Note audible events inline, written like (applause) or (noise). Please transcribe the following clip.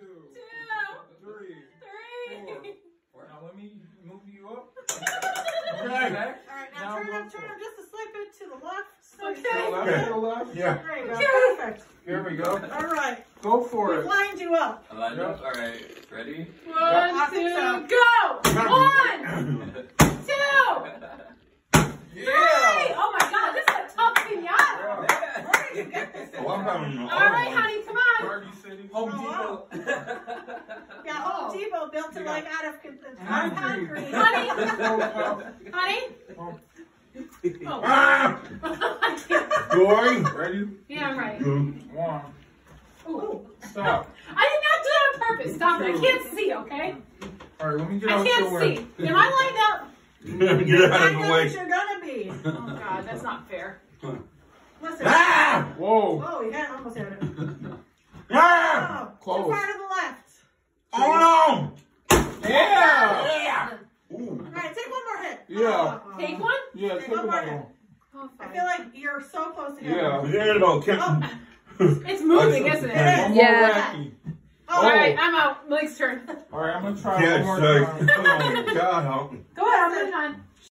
two, Two, three. three. Now let me move you up. (laughs) Okay. All right. now Now turn look him, turn for him just a slight bit to the left. so Okay. you- Go left, go left. Yeah. There you go. Okay. Perfect. Here we go. All right. Go for We it. lined you up. I lined up. All right, ready? One, I two, so. go! One, (laughs) two, Yeah. three! Oh my god, this is a tough pinata! Where did you get this? Oh, I'm having an Alright, honey, come on! Party City. Home Oh, Depot. (laughs) Yeah, Home Depot built it like out of con- Concrete. concrete. (laughs) Honey, honey? Oh, (laughs) Ah! Dory. Ready? Yeah, I'm right. Good. One. Ooh. Stop. I did not do it on purpose. Stop it. I can't see, okay? All right, let me get I out your can't way. see. Am I lined up? Get out I of know the what way. you're gonna be. Oh god, that's not fair. Listen. Ah! Whoa. Oh, you had almost had it. Ah! Oh, Close. too far to the left. Oh Yeah. no! Yeah. Ooh. All right, take one more hit. Yeah. Oh, Take one? Yeah, Okay, take one more hit. one. Oh, I feel like you're so close to Yeah. him. There you go. Oh, (laughs) It's moving, isn't it? One more Yeah. wacky. oh, Alright, I'm out. Mike's turn. All right, I'm gonna try Can't one more say. time. (laughs) Oh, God help me. Go ahead, I'm moving on.